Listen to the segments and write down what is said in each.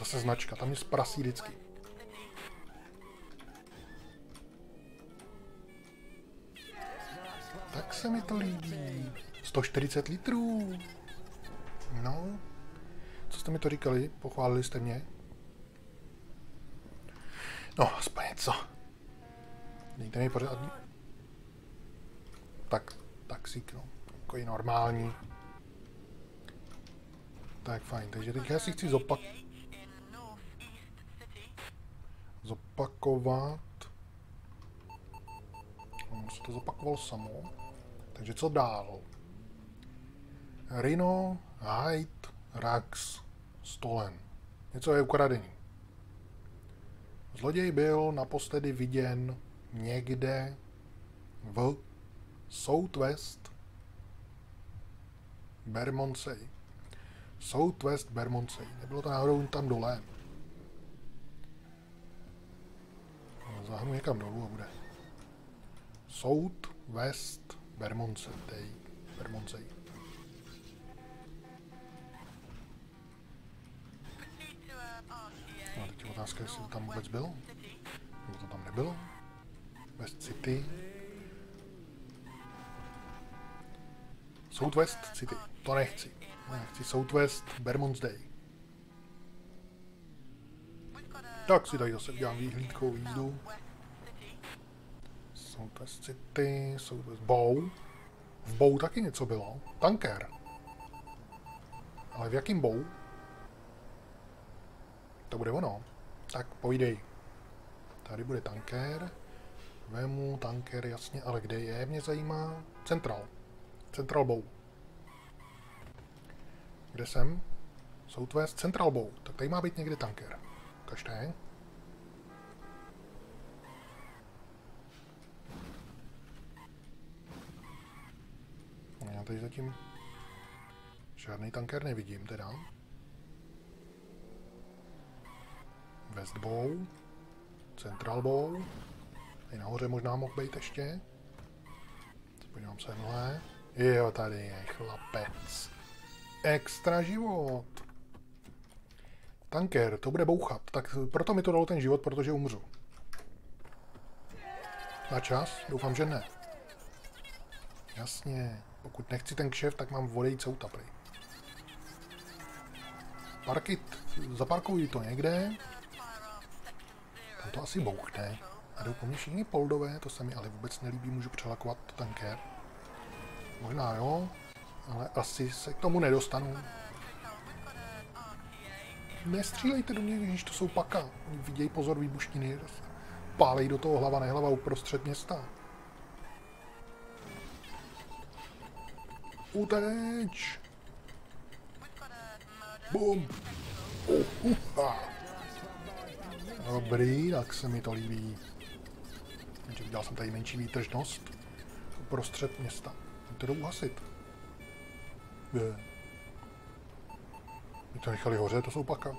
Zase značka, tam je sprasí vždycky. Tak se mi to líbí. 140 litrů. No. Co jste mi to říkali? Pochválili jste mě? No, aspoň něco. Dejte mi pořádný. Tak, taxík, no. Takový normální. Tak fajn, takže teď já si chci zopak... Zopakovat... On se to zopakoval samo. Takže co dál? Rino, Hyde, Rax, Stolen. Něco je ukradený. Zloděj byl naposledy viděn někde v Southwest Bermondsey. Southwest Bermondsey. Nebylo to náhodou tam dole. Zahnu někam dolů a bude. Southwest Bermondsey. Bermondsey. No, teď otázka, jestli to tam vůbec bylo. Nebo to tam nebylo. West City. Southwest City. To nechci. Já chci Southwest Bermondsey. Tak si tady zase udělám výhlídkovou jízdu. Southwest City, Southwest Bow. V Bow taky něco bylo. Tanker. Ale v jakým Bow? To bude ono. Tak pojdej. Tady bude tanker. Vemu tanker, jasně, ale kde je, mě zajímá. Central. Central Bow. Kde jsem? Southwest Central Bow. Tak tady má být někde tanker. Každé. No, já tady zatím žádný tanker nevidím teda. West Bow. Central Bow. Tady nahoře možná mohl být ještě. Podívám se mhle. Jo, tady je chlapec. Extra život. Tanker, to bude bouchat. Tak proto mi to dalo ten život, protože umřu. Na čas? Doufám, že ne. Jasně. Pokud nechci ten kšef, tak mám auta prej. Parkit, zaparkuji to někde. Tam to asi bouchne. A jdou po mně všichni poldové, to se mi ale vůbec nelíbí, můžu přelakovat tanker. Možná jo, ale asi se k tomu nedostanu. Nestřílejte do mě, když to jsou paka. Oni vidějí pozor výbuštiny. Pálej do toho hlava nehlava uprostřed města. Uteč! Bum! Uh, uh, uh. Dobrý, tak se mi to líbí. Udělal jsem tady menší výtržnost uprostřed města. To uhasit. Je. My to nechali hoře, to jsou paka.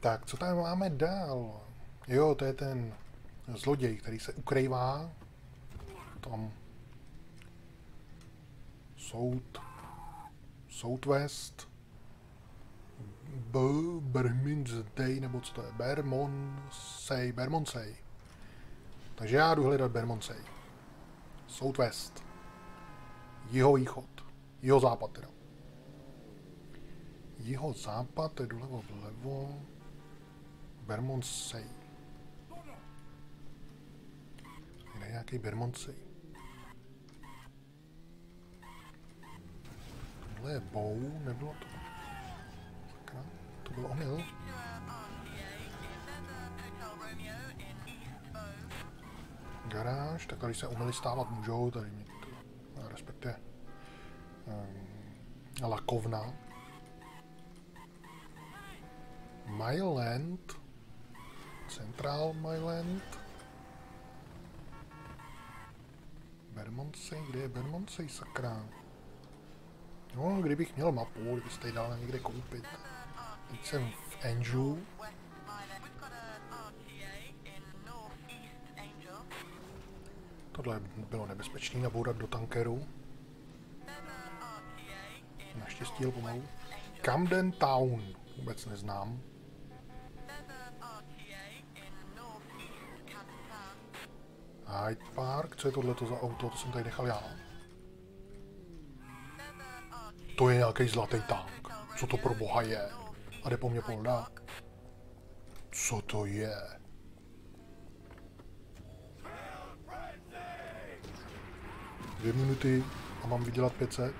Tak, co tam máme dál? Jo, to je ten zloděj, který se ukrývá tam South Southwest B, Bermondsey, nebo co to je? Bermondsey, Bermondsey. Takže já jdu hledat Bermondsey. Southwest. Jiho východ. Jiho západ teda. Jiho západ, to je dolevo vlevo. Bermondsey. Kde je nějaký Bermondsey? Tohle je Bow, nebylo to. Sakra, to byl omyl. Garáž, tak tady se umily stávat můžou, tady mě to, respektive um, lakovna. Myland, Central Myland, Bermondsey, kde je Bermondsey, sakra? No, kdybych měl mapu, kdybyste ji dal někde koupit. Teď jsem v Angelu. Tohle bylo nebezpečné nabourat do tankeru. Naštěstí jel pomalu. Camden Town. vůbec neznám. Hyde Park, co je tohleto za auto, to jsem tady nechal já. To je nějaký zlatý tank. Co to pro boha je? A jde po mně polda. Co to je? Dvě minuty a mám vydělat 500.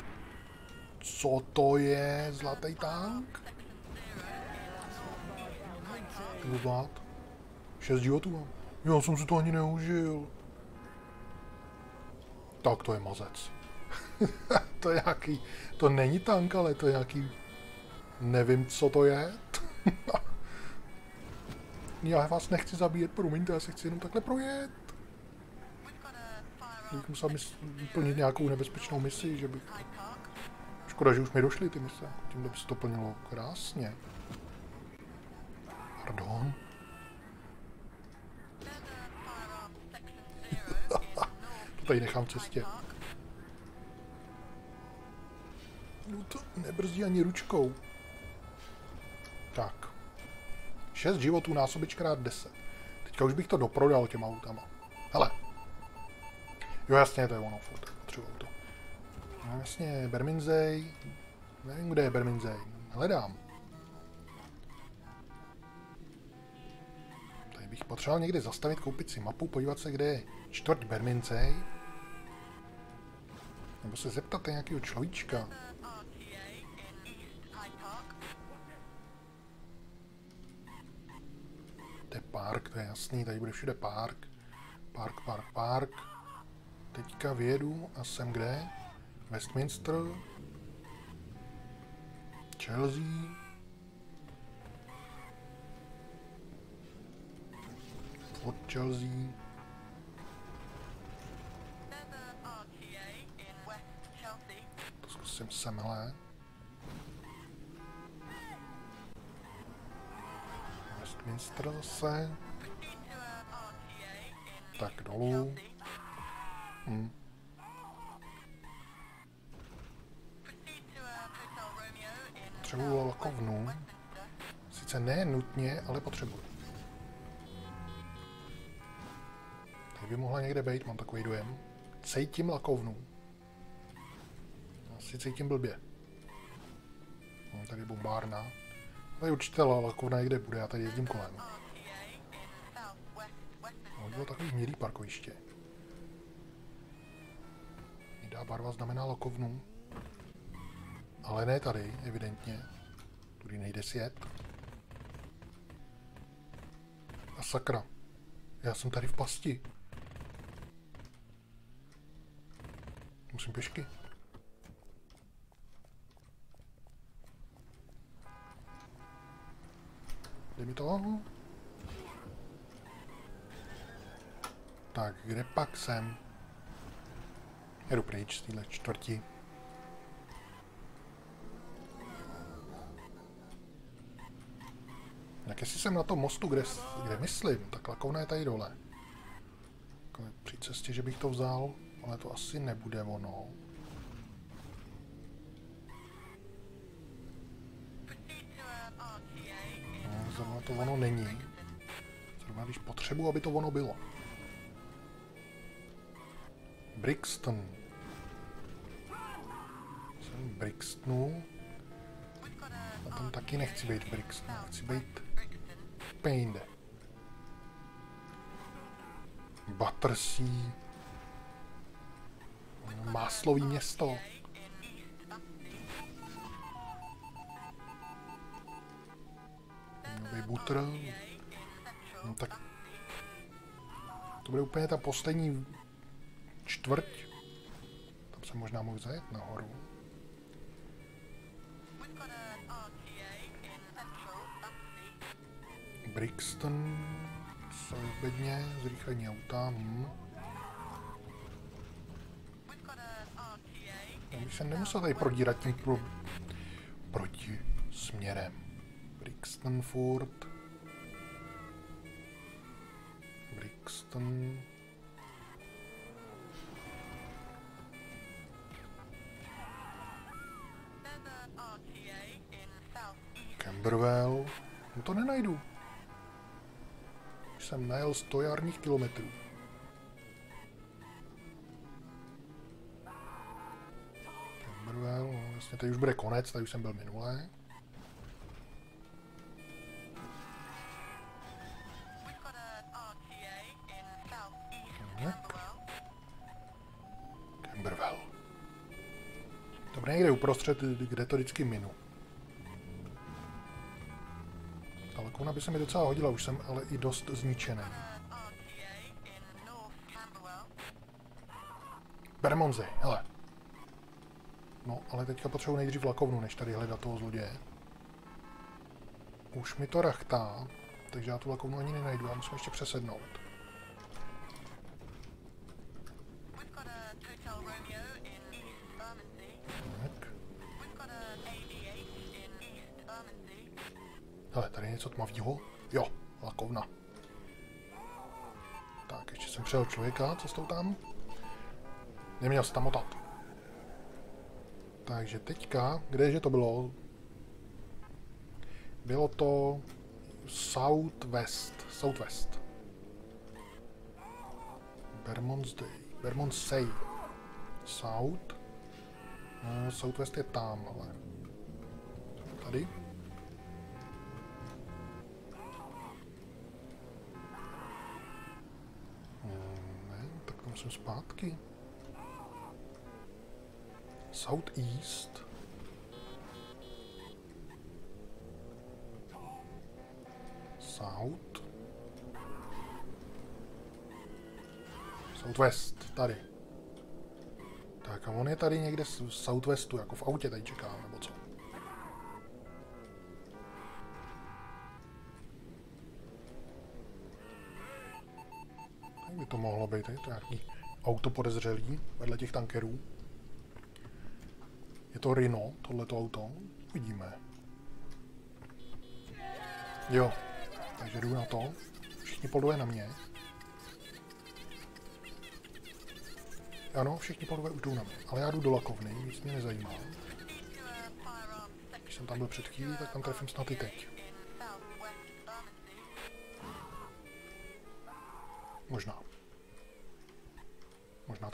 Co to je? Zlatý tank? Zvlád? Šest životů mám. Já jsem si to ani neužil. Tak to je mazec. to je nějaký, to není tank, ale to je nějaký, nevím, co to je. já vás nechci zabíjet, promiňte, já se chci jenom takhle projet. Bych musel plnit nějakou nebezpečnou misi, že bych... Škoda, že už mi došly ty mise. Tímhle by se to plnilo krásně. Pardon. Tady nechám v cestě. No to nebrzdí ani ručkou. Tak. 6 životů násobičkrát 10. Teďka už bych to doprodal těma autama. Hele. Jo jasně, to je ono, furt potřebuju to. No jasně, Berminzej. Nevím, kde je Berminzej. Hledám. Tady bych potřeboval někde zastavit, koupit si mapu, podívat se, kde je čtvrt Berminzej. Nebo se zeptat nějakého človíčka. To je park, to je jasný, tady bude všude park. Park, park, park. Teďka vědu a jsem kde? Westminster. Chelsea. Fort Chelsea. Zkusím semhle. Westminster zase. Tak dolů. Hm. Potřebuju lakovnu. Sice ne nutně, ale potřebuji. Tady by mohla někde být, mám takový dojem. Cítím lakovnu. Asi cítím blbě. Mám tady bombárna. Tady určitě lakovna někde bude, já tady jezdím kolem. No, bylo takový milý parkoviště. Hnědá barva znamená lakovnu. Ale ne tady, evidentně. Tudy nejde sjet. A sakra. Já jsem tady v pasti. Musím pěšky. Dej mi to. Tak, kde pak jsem? Jedu pryč z téhle čtvrti. Jak jestli jsem na tom mostu, kde, kde myslím, tak lakovna je tady dole. Při cestě, že bych to vzal, ale to asi nebude ono. No, zrovna to ono není. Zrovna když potřebuji, aby to ono bylo. Brixton. Jsem Brixtonu. A tam taky nechci být v Brixtonu. Chci být úplně jinde. Battersea. Máslový město. Butr. No tak to bude úplně ta poslední čtvrť. Tam se možná mohl zajet nahoru. Brixton, bedně, zrychlení auta. Hm. Já bych se nemusel tady prodírat tím pro, proti směrem. Brixton Ford. Brixton. Brvel. No to nenajdu. Už jsem najel 100 jarních kilometrů. Brvel, no vlastně tady už bude konec, tady už jsem byl minulé. To bude někde uprostřed, kde to vždycky minu. Ale kona by se mi docela hodila, už jsem ale i dost zničený. Bermonzy, hele. No, ale teďka potřebuji nejdřív vlakovnu, než tady hledat toho zloděje. Už mi to rachtá, takže já tu vlakovnu ani nenajdu, já musím ještě přesednout. Něco tmavého. Jo, lakovna. Tak, ještě jsem přijel člověka, cestou tam. Neměl se tam motat. Takže teďka, kdeže to bylo? Bylo to Southwest. Southwest. Bermondsey. Bermondsey. South. No, Southwest je tam, ale. Tady. Jsem zpátky. Southeast. South. Southwest, tady. Tak a on je tady někde z Southwestu, jako v autě tady čeká, nebo co? To mohlo být, je to nějaký auto podezřelý vedle těch tankerů. Je to Rino, tohleto auto. Vidíme. Jo, takže jdu na to. Všichni podle na mě. Ano, všichni podle už jdou na mě. Ale já jdu do lakovny, nic mě nezajímá. Když jsem tam byl před chvílí, tak tam trefím snad i teď. Možná.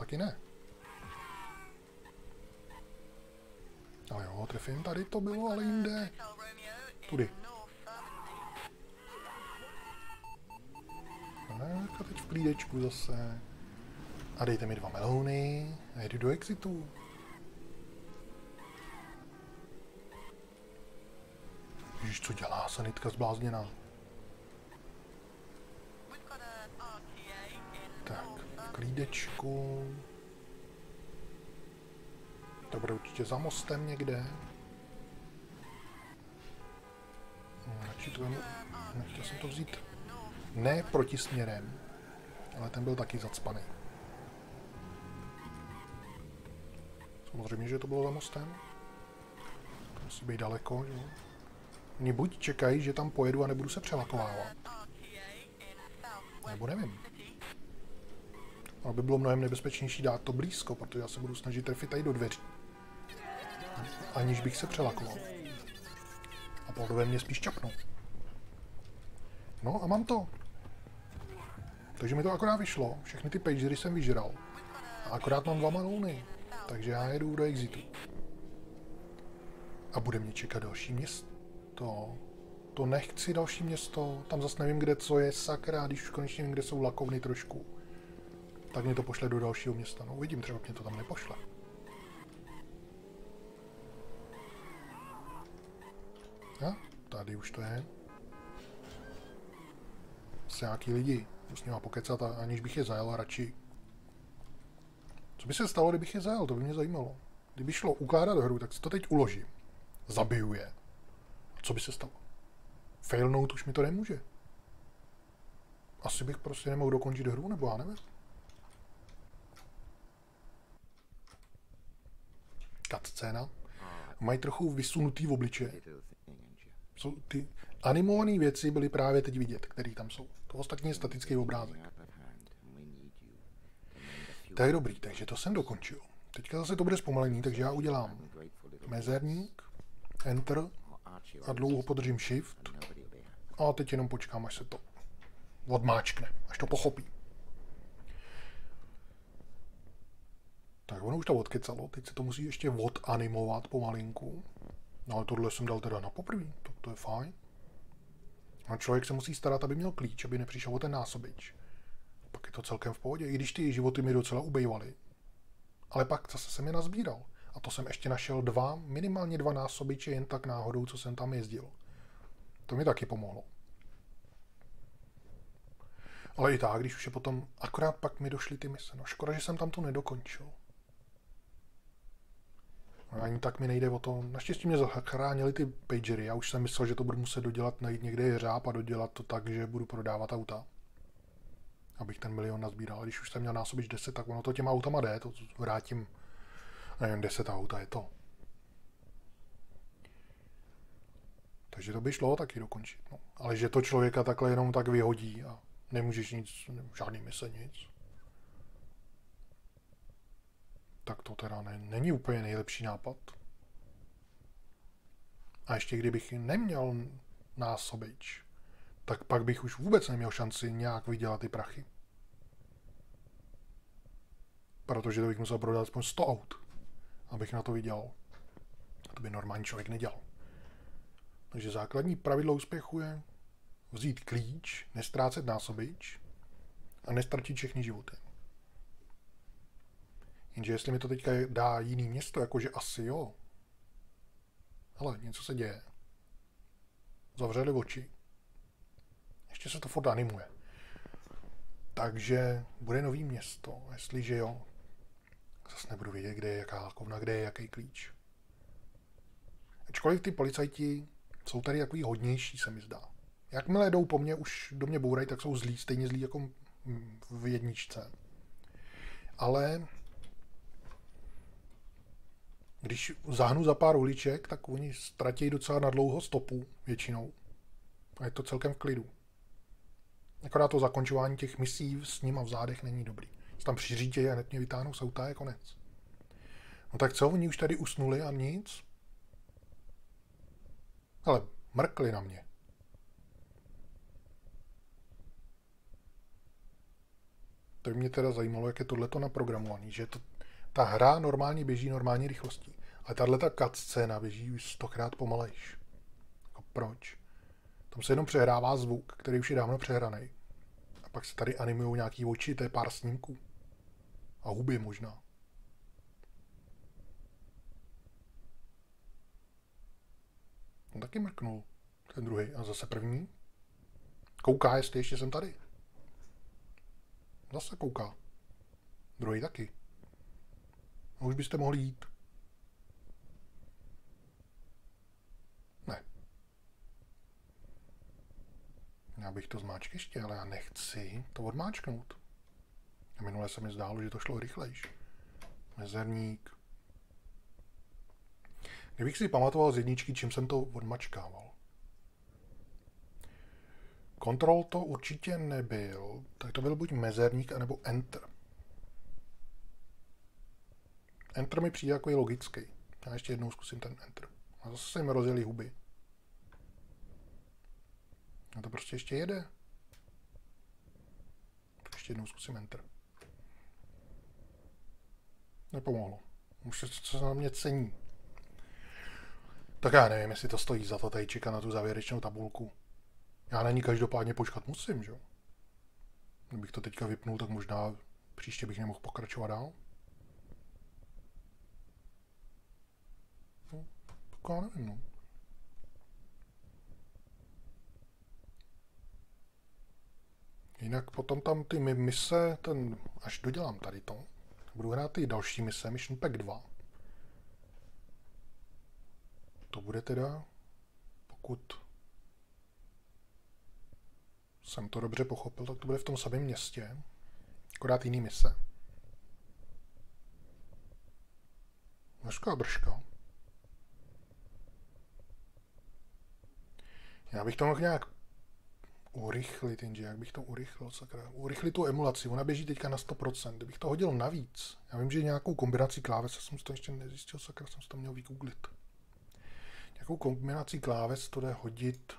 Taky ne. Ale jo, trefím tady, to bylo, ale jinde. Tudy. Tak a teď v klídečku zase. A dejte mi dva melouny a jedu do exitu. Víš, co dělá sanitka zblázněná? Tak, v klídečku. To bude určitě za mostem někde. Radši to. Nechtěl jsem to vzít ne protisměrem, ale ten byl taky zacpaný. Samozřejmě, že to bylo za mostem. Musí být daleko, jo. Oni buď čekají, že tam pojedu a nebudu se přelakovávat. Nebo nevím. Ale by bylo mnohem nebezpečnější dát to blízko, protože já se budu snažit trefit tady do dveří. Aniž bych se přelakoval. A podle mě spíš čapnou. No a mám to. Takže mi to akorát vyšlo. Všechny ty pagery jsem vyžral. A akorát mám dva manouny. Takže já jedu do exitu. A bude mě čekat další město. To nechci další město. Tam zase nevím, kde co je sakra, když už konečně vím, kde jsou lakovny trošku. Tak mě to pošle do dalšího města. No uvidím, třeba mě to tam nepošle. A tady už to je. Se nějaký lidi. S nima pokecat, aniž bych je zajel radši. Co by se stalo, kdybych je zajel? To by mě zajímalo. Kdyby šlo ukládat hru, tak si to teď uložím. Zabiju je. A co by se stalo? Failnout už mi to nemůže. Asi bych prostě nemohl dokončit hru, nebo já nevím. Cutscéna. Mají trochu vysunutý v obličeji. Jsou ty animované věci byly právě teď vidět, které tam jsou. To ostatní je statický obrázek. To je dobrý, takže to jsem dokončil. Teďka zase to bude zpomalený, takže já udělám mezerník, enter a dlouho podržím shift a teď jenom počkám, až se to odmáčkne, až to pochopí. Tak ono už to odkecalo, teď se to musí ještě odanimovat pomalinku. No ale tohle jsem dal teda na poprvé, to, to je fajn. A člověk se musí starat, aby měl klíč, aby nepřišel o ten násobič. Pak je to celkem v pohodě, i když ty životy mi docela ubejvaly. Ale pak zase jsem je nazbíral. A to jsem ještě našel dva, minimálně dva násobiče jen tak náhodou, co jsem tam jezdil. To mi taky pomohlo. Ale i tak, když už je potom, akorát pak mi došly ty mise. No škoda, že jsem tam to nedokončil. Ani tak mi nejde o to. Naštěstí mě zachránili ty pagery. Já už jsem myslel, že to budu muset dodělat, najít někde jeřáb a dodělat to tak, že budu prodávat auta. Abych ten milion nazbíral. Když už jsem měl násobič 10, tak ono to těma autama jde. To vrátím, nevím, 10 auta je to. Takže to by šlo taky dokončit. No. Ale že to člověka takhle jenom tak vyhodí a nemůžeš nic, žádný mise, nic. Tak to teda ne, není úplně nejlepší nápad. A ještě kdybych neměl násobič, tak pak bych už vůbec neměl šanci nějak vydělat ty prachy. Protože to bych musel prodat aspoň 100 aut, abych na to vydělal. A to by normální člověk nedělal. Takže základní pravidlo úspěchu je vzít klíč, nestrácet násobič a nestratit všechny životy. Jenže jestli mi to teďka dá jiný město, jakože asi jo. Ale něco se děje. Zavřeli oči. Ještě se to furt animuje. Takže bude nový město. Jestliže jo, zase nebudu vědět, kde je jaká kovna, kde je jaký klíč. Ačkoliv ty policajti jsou tady takový hodnější, se mi zdá. Jakmile jdou po mně, už do mě bourají, tak jsou zlí, stejně zlí jako v jedničce. Ale když zahnu za pár uliček, tak oni ztratí docela na dlouho stopu většinou. A je to celkem v klidu. Akorát to zakončování těch misí s ním a v zádech není dobrý. Tam přiřítě a hned mě vytáhnou z auta, je konec. No tak co, oni už tady usnuli a nic? Ale mrkli na mě. To by mě teda zajímalo, jak je tohleto naprogramovaný, že to ta hra normálně běží normální rychlostí. Ale tahle ta cutscéna běží už stokrát pomalejš. Jako proč? Tam se jenom přehrává zvuk, který už je dávno přehraný. A pak se tady animují nějaký oči, to je pár snímků. A huby možná. On taky mrknul. Ten druhý. A zase první. Kouká, jestli ještě jsem tady. Zase kouká. Druhý taky. A už byste mohli jít. Ne. Já bych to zmáčk ještě, ale já nechci to odmáčknout. A minule se mi zdálo, že to šlo rychlejš. Mezerník. Kdybych si pamatoval z jedničky, čím jsem to odmačkával. Kontrol to určitě nebyl, tak to byl buď mezerník, anebo enter. Enter mi přijde jako logický. Já ještě jednou zkusím ten Enter. A zase se jim rozjeli huby. A to prostě ještě jede. Tak ještě jednou zkusím Enter. Nepomohlo. Už se, se na mě cení. Tak já nevím, jestli to stojí za to tady čekat na tu závěrečnou tabulku. Já na ní každopádně počkat musím, že jo? Kdybych to teďka vypnul, tak možná příště bych nemohl pokračovat dál. já nevím, no. Jinak potom tam ty mise, ten, až dodělám tady to, budu hrát ty další mise, Mission Pack 2. To bude teda, pokud jsem to dobře pochopil, tak to bude v tom samém městě, akorát jiný mise. Hezká držka. Já bych to mohl nějak urychlit, jenže jak bych to urychlil, sakra. Urychlit tu emulaci, ona běží teďka na 100%. Kdybych to hodil navíc, já vím, že nějakou kombinací klávese jsem to ještě nezjistil, sakra, jsem to měl vygooglit. Jakou kombinací kláves to jde hodit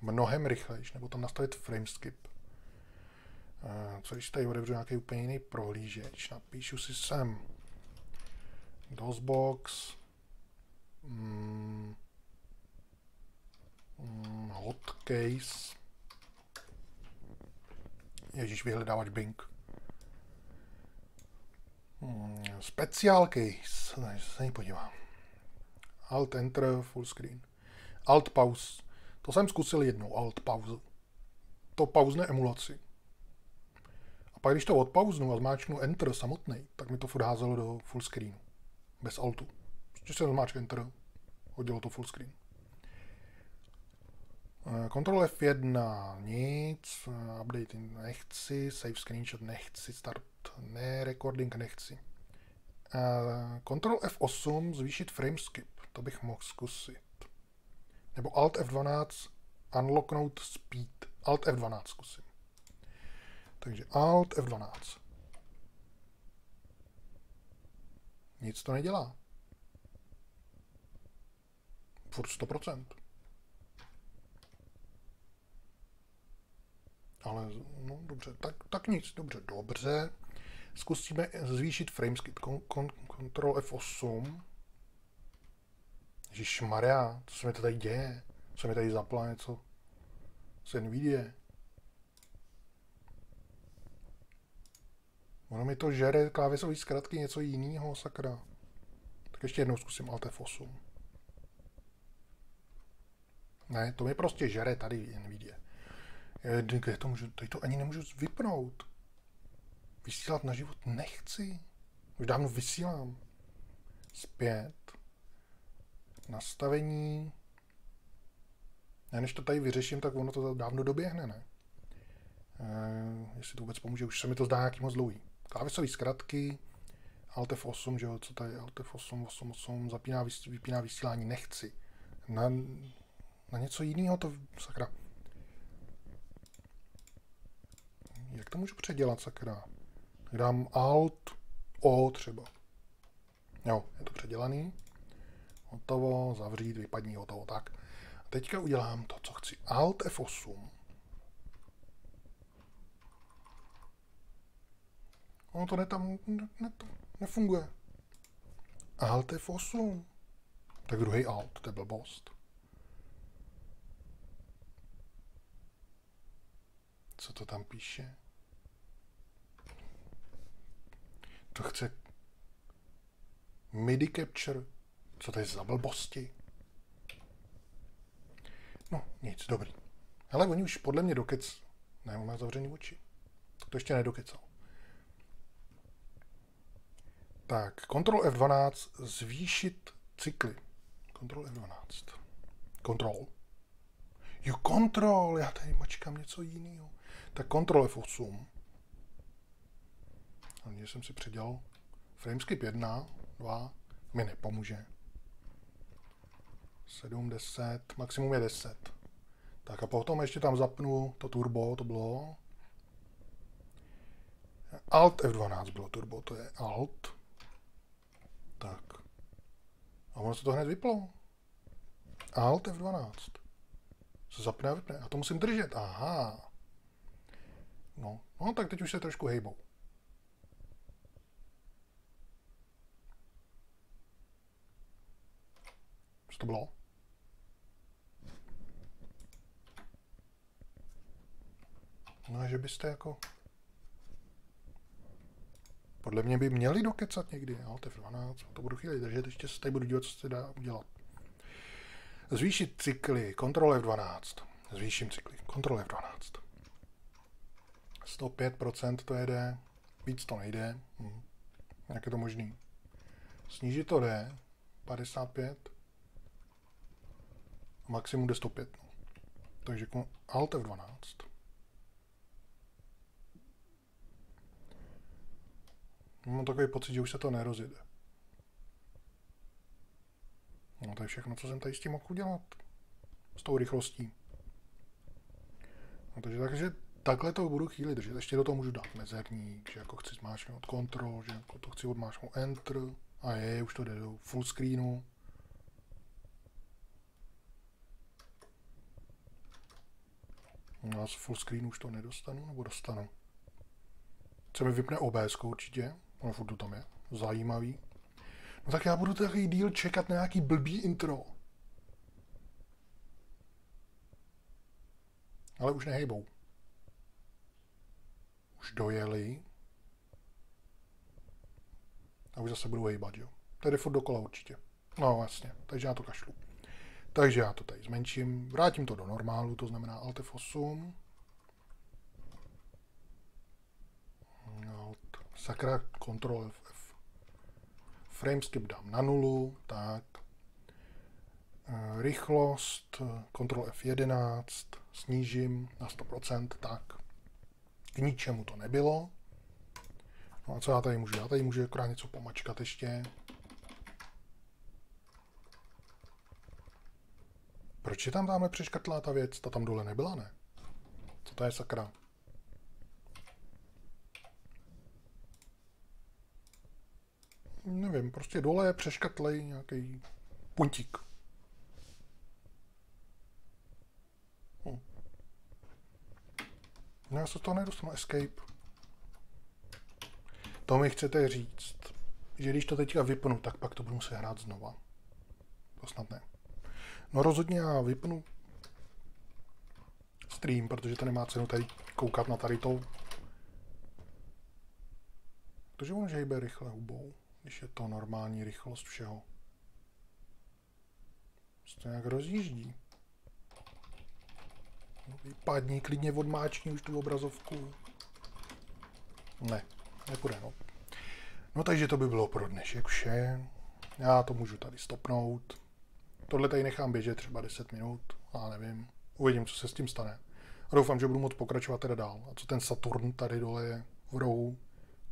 mnohem rychlejš, nebo tam nastavit frameskip. Eh, co když tady otevřu nějaký úplně jiný prohlížeč, napíšu si sem DOSBox, mm, mm, hotcase, Ježíš, vyhledávač Bing. Hmm, special case, takže se ní podívám. Alt Enter, full screen. Alt pause. To jsem zkusil jednou, Alt pause. To pauzne emulaci. A pak když to odpauznu a zmáčknu Enter samotný, tak mi to furt házelo do full screenu. Bez Altu. Prostě se zmáčknu Enter, hodilo to full screen. Kontrol F1 nic, update nechci, save screenshot nechci, start ne, recording nechci. Kontrol F8 zvýšit frame skip, to bych mohl zkusit. Nebo Alt F12 unlocknout speed, Alt F12 zkusím. Takže Alt F12. Nic to nedělá. Furt 100%. Ale no dobře, tak, tak nic, dobře, dobře. Zkusíme zvýšit kon, Ctrl F8. Maria, co se mi to tady děje? Co mi tady zapla něco? Se Nvidia. Ono mi to žere klávesový zkratky něco jiného, sakra. Tak ještě jednou zkusím Alt F8. Ne, to mi prostě žere tady Nvidia. Kde to můžu, tady to ani nemůžu vypnout. Vysílat na život nechci. Už dávno vysílám. Zpět. Nastavení. Já než to tady vyřeším, tak ono to dávno doběhne, ne? E, jestli to vůbec pomůže, už se mi to zdá nějaký moc dlouhý. Klávesové zkratky, Alt F8, že jo, co tady, Alt F8, 8, 8, zapíná, vypíná vysílání, nechci. Na, na něco jiného to, sakra. Jak to můžu předělat, sakra? Dám Alt O třeba. Jo, je to předělaný. Hotovo, zavřít, vypadní, hotovo, tak. A teďka udělám to, co chci. Alt F8. Ono to ne tam, ne, ne, nefunguje. Alt F8. Tak druhý Alt, to je blbost. Co to tam píše? To chce MIDI capture. Co to je za blbosti? No, nic, dobrý. Ale oni už podle mě dokec... Ne, on má zavřený oči. To ještě nedokecal. Tak, Ctrl F12, zvýšit cykly. Ctrl F12. Control. Jo, kontrol, já tady mačkám něco jiného. Tak Ctrl F8. Když jsem si předělal frameskip 1, 2, mi nepomůže. 7, 10, maximum je 10. Tak a potom ještě tam zapnu to turbo, to bylo. Alt F12 bylo turbo, to je Alt. Tak. A ono se to hned vyplo. Alt F12. Se zapne a vypne. A to musím držet. Aha. No, no tak teď už se trošku hejbou. To bylo? No, že byste jako... Podle mě by měli dokecat někdy, jo, to 12, to budu chvíli držet, ještě se tady budu dívat, co se dá udělat. Zvýšit cykly, Ctrl F12. Zvýším cykly, Ctrl F12. 105% to jede, víc to nejde. Hm. Jak je to možný? Snížit to jde, 55. Maximum jde 105. No. Takže Alt F12. Mám takový pocit, že už se to nerozjede. No to je všechno, co jsem tady s tím mohl udělat. S tou rychlostí. No, takže, takže takhle to budu chvíli držet. Ještě do toho můžu dát mezerník, že jako chci zmáčknout kontrol, že jako to chci odmáčknout enter a je, už to jde do full screenu. No, z full screen už to nedostanu, nebo dostanu. Co mi vypne OBS určitě, ono furt to tam je, zajímavý. No tak já budu takový díl čekat na nějaký blbý intro. Ale už nehejbou. Už dojeli. A už zase budu hejbat, jo. Tady furt dokola určitě. No jasně, takže já to kašlu. Takže já to tady zmenším, vrátím to do normálu, to znamená Alt F8. Alt, sakra, Ctrl F. Frameskip dám na nulu, tak. Eh, rychlost, Ctrl F11, snížím na 100%, tak. K ničemu to nebylo. No a co já tady můžu? Já tady můžu akorát něco pomačkat ještě. Proč je tam tamhle přeškatlá ta věc? Ta tam dole nebyla, ne? Co to je sakra? Nevím, prostě dole je přeškatlej nějaký puntík. Hm. No já se to nedostanu. Escape. To mi chcete říct, že když to teďka vypnu, tak pak to budu muset hrát znova. To snad ne. No rozhodně já vypnu stream, protože to nemá cenu tady koukat na tady to. Protože on žejbe rychle hubou, když je to normální rychlost všeho. To nějak rozjíždí. Vypadni, klidně odmáčni už tu obrazovku. Ne, nepůjde, no. No takže to by bylo pro dnešek vše. Já to můžu tady stopnout. Tohle tady nechám běžet třeba 10 minut, a nevím. Uvidím, co se s tím stane. A doufám, že budu moct pokračovat teda dál. A co ten Saturn tady dole je v rohu,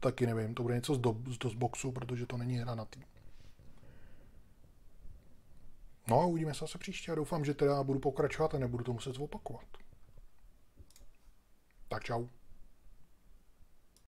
taky nevím. To bude něco z, do, z protože to není hra na tým. No a uvidíme se zase příště a doufám, že teda budu pokračovat a nebudu to muset opakovat. Tak čau.